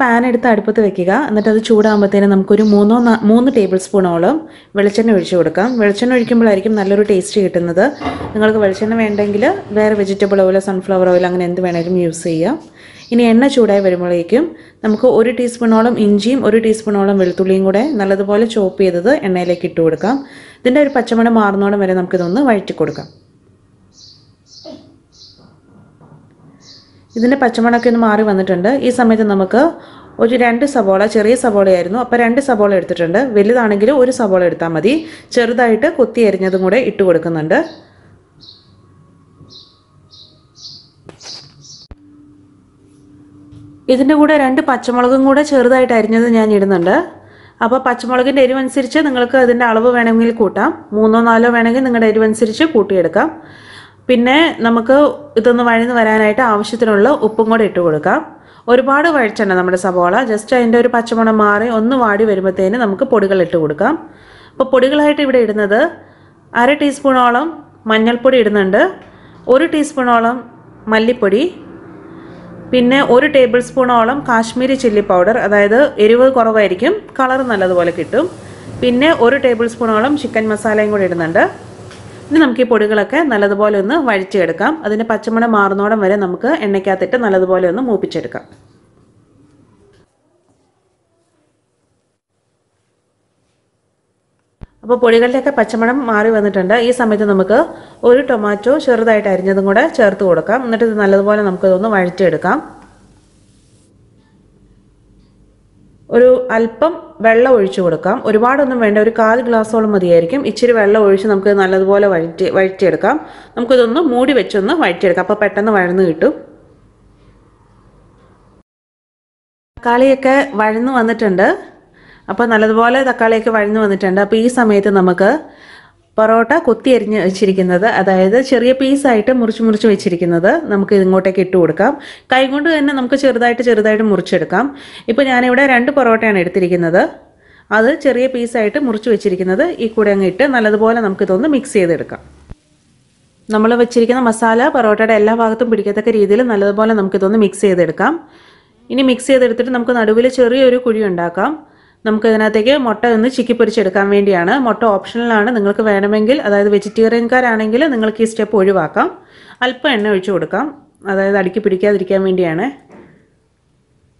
Pan എടുത്ത് അടുപ്പത്ത് വെക്കുക. എന്നിട്ട് അത് ചൂടാകുമ്പോഴത്തേനും നമുക്കൊരു മൂന്നോ മൂന്ന് ടേബിൾ സ്പൂണോളം വെളിച്ചെണ്ണ ഒഴിച്ചു കൊടുക്കാം. വെളിച്ചെണ്ണ ഒഴിക്കുമ്പോഴായിരിക്കും നല്ലൊരു ടേസ്റ്റ് കിട്ടുന്നത്. നിങ്ങൾക്ക് വെളിച്ചെണ്ണ വേണ്ടെങ്കിൽ വേറെ വെജിറ്റബിൾ ഓയിൽ സൺഫ്ലവർ ഓയിൽ അങ്ങനെ എന്ത് വേണമെങ്കിലും യൂസ് ചെയ്യാം. ഇനി എണ്ണ ചൂടായി വരുമ്പോഴേക്കും നമുക്ക് ഒരു ടീസ്പൂണോളം ഇഞ്ചിയും ഒരു ടീസ്പൂണോളം വെളുത്തുള്ളിയും കൂടെ നല്ലതുപോലെ ചോപ്പ് ചെയ്തത് എണ്ണയിലേക്ക് ഇട്ട് കൊടുക്കാം. ഇതിന്റെ ഒരു പച്ചമണം മാറുന്നോളം വരെ നമുക്കിതൊന്ന് വഴറ്റി കൊടുക്കാം. ഇതിന്റെ പച്ചമണമൊക്കെ ഒന്ന് മാറി വന്നിട്ടുണ്ട്. ഈ സമയത്ത് നമുക്ക് ഒരു രണ്ട് സവോള ചെറിയ സവോളയായിരുന്നു. അപ്പോൾ രണ്ട് സവോള എടുത്തിട്ടുണ്ട്. വലുതാണെങ്കിൽ ഒരു സവോള എടുത്താൽ മതി. ചെറുതായിട്ട് കൊത്തി അരിഞ്ഞതും കൂടെ ഇട്ട് കൊടുക്കുന്നുണ്ട്. ഇതിന്റെ കൂടെ രണ്ട് പച്ചമുളകും കൂടെ ചെറുതായിട്ട് അരിഞ്ഞത് ഞാൻ ഇടുന്നുണ്ട്. അപ്പോൾ പച്ചമുളകിന്റെ എരിവനുസരിച്ച് നിങ്ങൾക്ക് അതിന്റെ അളവ് വേണമെങ്കിൽ കൂട്ടാം. മൂന്നോ നാലോ വേണമെങ്കിൽ നിങ്ങളുടെ എരിവനുസരിച്ച് കൂട്ടിയെടുക്കാം. പിന്നെ നമുക്ക് ഇതൊന്ന് വഴന്ന് വരാനായിട്ട് ആവശ്യത്തിനുള്ള ഉപ്പും കൂടെ ഇട്ട് കൊടുക്കാം. ഒരുപാട് വഴിച്ചെണ്ണ നമ്മുടെ സവോള. ജസ്റ്റ് അതിന്റെ ഒരു പച്ചമണം മാറി ഒന്ന് വാടി വരുമ്പോഴത്തേന് നമുക്ക് പൊടികൾ ഇട്ട് കൊടുക്കാം. അപ്പോൾ പൊടികളായിട്ട് ഇവിടെ ഇടുന്നത് അര ടീസ്പൂണോളം മഞ്ഞൾപ്പൊടി ഇടുന്നുണ്ട്. ഒരു ടീസ്പൂണോളം മല്ലിപ്പൊടി. പിന്നെ ഒരു ടേബിൾ സ്പൂണോളം കാശ്മീരി ചില്ലി പൗഡർ അതായത് എരിവ് കുറവായിരിക്കും കളർ നല്ലതുപോലെ കിട്ടും. പിന്നെ ഒരു ടേബിൾ സ്പൂണോളം ചിക്കൻ മസാലയും കൂടി ഇടുന്നുണ്ട്. ഇനി നമുക്ക് ഈ പൊടികളൊക്കെ നല്ലതുപോലെ ഒന്ന് വഴിച്ചെടുക്കാം അതിന്റെ പച്ചമണം മാറുന്നോടം വരെ നമുക്ക് എണ്ണയ്ക്കകത്തിട്ട് നല്ലതുപോലെ ഒന്ന് മൂപ്പിച്ചെടുക്കാം. അപ്പോൾ പൊടികളുടെയൊക്കെ പച്ചമണം മാറി വന്നിട്ടുണ്ട്. ഈ സമയത്ത് നമുക്ക് ഒരു ടൊമാറ്റോ ചെറുതായിട്ട് അരിഞ്ഞതും കൂടെ ചേർത്ത് കൊടുക്കാം. എന്നിട്ട് ഇത് നല്ലതുപോലെ നമുക്കിതൊന്ന് വഴറ്റിയെടുക്കാം. ഒരു അല്പം വെള്ളം ഒഴിച്ചു കൊടുക്കാം. ഒരുപാടൊന്നും വേണ്ട ഒരു കാൽ ഗ്ലാസോളം മതിയായിരിക്കും. ഇച്ചിരി വെള്ളം ഒഴിച്ച് നമുക്ക് നല്ലതുപോലെ വഴറ്റി വഴറ്റിയെടുക്കാം. നമുക്കിതൊന്ന് മൂടി വെച്ചൊന്ന് വഴറ്റിയെടുക്കാം. അപ്പോൾ പെട്ടെന്ന് വഴന്ന് കിട്ടും. തക്കാളിയൊക്കെ വഴന്ന് വന്നിട്ടുണ്ട്. അപ്പോൾ നല്ലതുപോലെ തക്കാളിയൊക്കെ വഴന്ന് വന്നിട്ടുണ്ട്. അപ്പോൾ ഈ സമയത്ത് നമുക്ക് പൊറോട്ട കൊത്തി അരിഞ്ഞ് വെച്ചിരിക്കുന്നത് അതായത് ചെറിയ പീസായിട്ട് മുറിച്ച് മുറിച്ച് വെച്ചിരിക്കുന്നത് നമുക്ക് ഇങ്ങോട്ടേക്ക് ഇട്ട് കൊടുക്കാം. കൈകൊണ്ട് തന്നെ നമുക്ക് ചെറുതായിട്ട് ചെറുതായിട്ട് മുറിച്ചെടുക്കാം. ഇപ്പോൾ ഞാനിവിടെ രണ്ട് പൊറോട്ടയാണ് എടുത്തിരിക്കുന്നത്. അത് ചെറിയ പീസായിട്ട് മുറിച്ച് വെച്ചിരിക്കുന്നത് ഈ കൂടെ അങ്ങ് ഇട്ട് നല്ലതുപോലെ നമുക്കിതൊന്ന് മിക്സ് ചെയ്തെടുക്കാം. നമ്മൾ വെച്ചിരിക്കുന്ന മസാല പൊറോട്ടയുടെ എല്ലാ ഭാഗത്തും പിടിക്കത്തക്ക രീതിയിൽ നല്ലതുപോലെ നമുക്കിതൊന്ന് മിക്സ് ചെയ്തെടുക്കാം. ഇനി മിക്സ് ചെയ്തെടുത്തിട്ട് നമുക്ക് നടുവിൽ ചെറിയൊരു കുഴി ഉണ്ടാക്കാം. നമുക്ക് ഇതിനകത്തേക്ക് മുട്ട ഒന്ന് ചിക്കി പൊരിച്ചെടുക്കാൻ വേണ്ടിയാണ്. മുട്ട ഓപ്ഷണലാണ് നിങ്ങൾക്ക് വേണമെങ്കിൽ അതായത് വെജിറ്റേറിയൻകാരാണെങ്കിൽ നിങ്ങൾക്ക് ഈ സ്റ്റെപ്പ് ഒഴിവാക്കാം. അല്പം എണ്ണ ഒഴിച്ചു കൊടുക്കാം. അതായത് അടുക്കി പിടിക്കാതിരിക്കാൻ വേണ്ടിയാണ്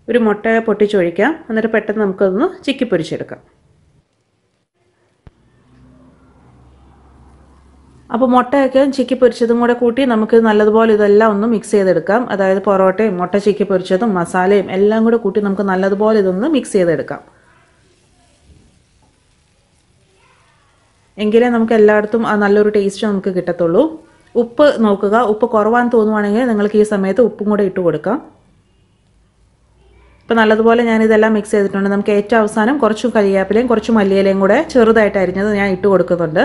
ഒരു മുട്ട പൊട്ടിച്ചൊഴിക്കാം. എന്നിട്ട് പെട്ടെന്ന് നമുക്കതൊന്ന് ചിക്കി പൊരിച്ചെടുക്കാം അപ്പോൾ മുട്ടയൊക്കെ ചിക്കി പൊരിച്ചതും കൂടെ കൂട്ടി നമുക്ക് നല്ലതുപോലെ ഇതെല്ലാം ഒന്ന് മിക്സ് ചെയ്തെടുക്കാം. അതായത് പൊറോട്ടയും മുട്ട ചിക്കി പൊരിച്ചതും മസാലയും എല്ലാം കൂടെ കൂട്ടി നമുക്ക് നല്ലതുപോലെ ഇതൊന്ന് മിക്സ് ചെയ്തെടുക്കാം. എങ്കിലേ നമുക്ക് എല്ലായിടത്തും ആ നല്ലൊരു ടേസ്റ്റ് നമുക്ക് കിട്ടത്തുള്ളൂ. ഉപ്പ് നോക്കുക. ഉപ്പ് കുറവാന്ന് തോന്നുവാണെങ്കിൽ നിങ്ങൾക്ക് ഈ സമയത്ത് ഉപ്പും കൂടെ ഇട്ട് കൊടുക്കാം. ഇപ്പോൾ നല്ലതുപോലെ ഞാൻ ഇതെല്ലാം മിക്സ് ചെയ്തിട്ടുണ്ട്. നമുക്ക് ഏറ്റവും അവസാനം കുറച്ച് കരിയാപ്പിലയും കുറച്ച് മല്ലിയിലയും കൂടെ ചെറുതായിട്ട് അരിഞ്ഞത് ഞാൻ ഇട്ട് കൊടുക്കുന്നുണ്ട്.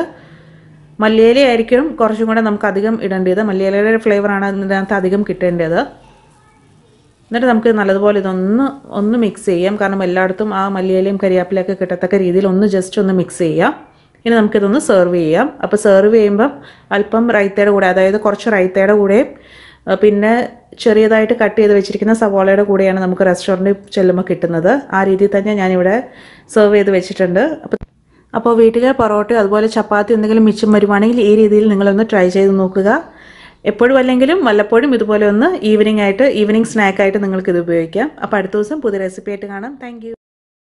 മല്ലിയില ആയിരിക്കും കുറച്ചും കൂടെ നമുക്ക് അധികം ഇടേണ്ടത്. മല്ലിയിലയുടെ ഫ്ലേവറാണ് ഇതിനകത്ത് അധികം കിട്ടേണ്ടത്. എന്നിട്ട് നമുക്ക് നല്ലതുപോലെ ഇതൊന്ന് ഒന്ന് മിക്സ് ചെയ്യാം. കാരണം എല്ലായിടത്തും ആ മല്ലിയിലയും കരിയാപ്പിലൊക്കെ കിട്ടത്തക്ക രീതിയിൽ ഒന്ന് ജസ്റ്റ് ഒന്ന് മിക്സ് ചെയ്യാം. ഇനി നമുക്കിതൊന്ന് സെർവ് ചെയ്യാം. അപ്പോൾ സെർവ് ചെയ്യുമ്പം അല്പം റൈത്തയുടെ കൂടെ അതായത് കുറച്ച് റൈത്തയുടെ കൂടെ പിന്നെ ചെറിയതായിട്ട് കട്ട് ചെയ്ത് വെച്ചിരിക്കുന്ന സവാളയുടെ കൂടെയാണ് നമുക്ക് റെസ്റ്റോറന്റിൽ ചെല്ലുമ്പോൾ കിട്ടുന്നത്. ആ രീതിയിൽ തന്നെ ഞാനിവിടെ സെർവ് ചെയ്ത് വെച്ചിട്ടുണ്ട്. അപ്പോൾ അപ്പോൾ വീട്ടിലെ പൊറോട്ടയോ അതുപോലെ ചപ്പാത്തി എന്തെങ്കിലും മിച്ചം വരുവാണെങ്കിൽ ഈ രീതിയിൽ നിങ്ങളൊന്ന് ട്രൈ ചെയ്ത് നോക്കുക. എപ്പോഴും അല്ലെങ്കിലും വല്ലപ്പോഴും ഇതുപോലെ ഒന്ന് ഈവനിങ് ആയിട്ട് ഈവനിങ് സ്നാക്കായിട്ട് നിങ്ങൾക്ക് ഇത് ഉപയോഗിക്കാം. അപ്പോൾ അടുത്ത ദിവസം പുതിയ റെസിപ്പി ആയിട്ട് കാണാം. താങ്ക്